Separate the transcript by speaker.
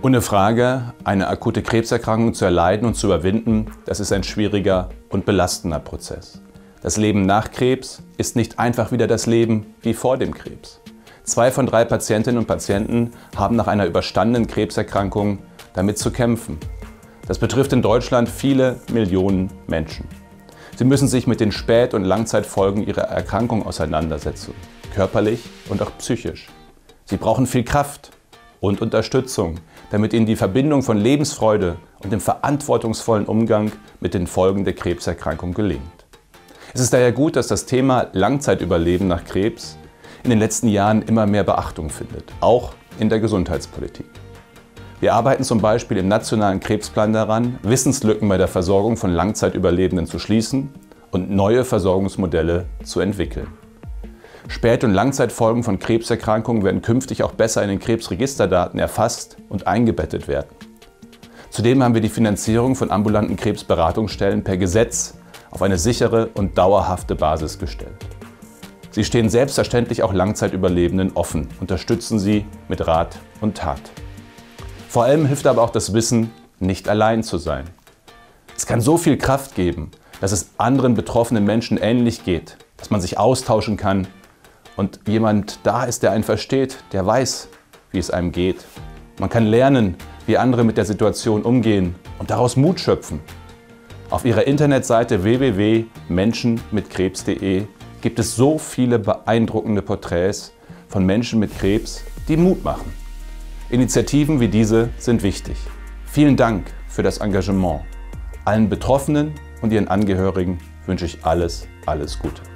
Speaker 1: Ohne Frage, eine akute Krebserkrankung zu erleiden und zu überwinden, das ist ein schwieriger und belastender Prozess. Das Leben nach Krebs ist nicht einfach wieder das Leben wie vor dem Krebs. Zwei von drei Patientinnen und Patienten haben nach einer überstandenen Krebserkrankung damit zu kämpfen. Das betrifft in Deutschland viele Millionen Menschen. Sie müssen sich mit den Spät- und Langzeitfolgen ihrer Erkrankung auseinandersetzen, körperlich und auch psychisch. Sie brauchen viel Kraft und Unterstützung, damit ihnen die Verbindung von Lebensfreude und dem verantwortungsvollen Umgang mit den Folgen der Krebserkrankung gelingt. Es ist daher gut, dass das Thema Langzeitüberleben nach Krebs in den letzten Jahren immer mehr Beachtung findet, auch in der Gesundheitspolitik. Wir arbeiten zum Beispiel im Nationalen Krebsplan daran, Wissenslücken bei der Versorgung von Langzeitüberlebenden zu schließen und neue Versorgungsmodelle zu entwickeln. Spät- und Langzeitfolgen von Krebserkrankungen werden künftig auch besser in den Krebsregisterdaten erfasst und eingebettet werden. Zudem haben wir die Finanzierung von ambulanten Krebsberatungsstellen per Gesetz auf eine sichere und dauerhafte Basis gestellt. Sie stehen selbstverständlich auch Langzeitüberlebenden offen, unterstützen sie mit Rat und Tat. Vor allem hilft aber auch das Wissen, nicht allein zu sein. Es kann so viel Kraft geben, dass es anderen betroffenen Menschen ähnlich geht, dass man sich austauschen kann und jemand da ist, der einen versteht, der weiß, wie es einem geht. Man kann lernen, wie andere mit der Situation umgehen und daraus Mut schöpfen. Auf ihrer Internetseite www.menschenmitkrebs.de gibt es so viele beeindruckende Porträts von Menschen mit Krebs, die Mut machen. Initiativen wie diese sind wichtig. Vielen Dank für das Engagement. Allen Betroffenen und ihren Angehörigen wünsche ich alles, alles Gute.